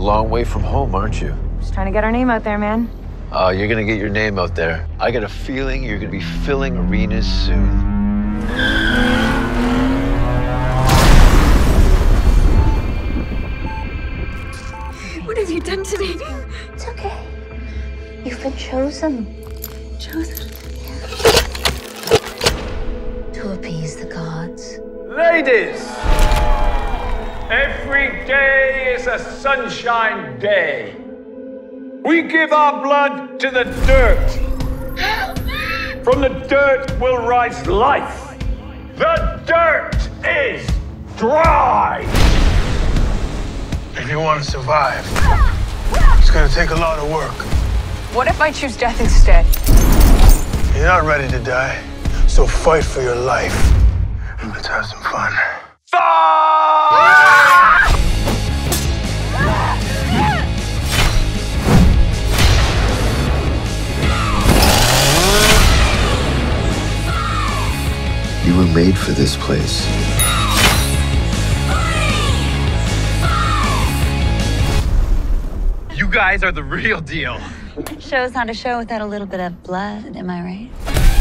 A long way from home, aren't you? Just trying to get our name out there, man. Uh, you're gonna get your name out there. I got a feeling you're gonna be filling arenas soon. What have you done to me? It's okay. You've been chosen. Chosen. Yeah. To appease the gods. Ladies, every day is a sunshine day. We give our blood to the dirt. From the dirt will rise life. The dirt is dry. If you want to survive, it's gonna take a lot of work. What if I choose death instead? You're not ready to die, so fight for your life. Let's have some fun. You were made for this place. You guys are the real deal. Show's not a show without a little bit of blood, am I right?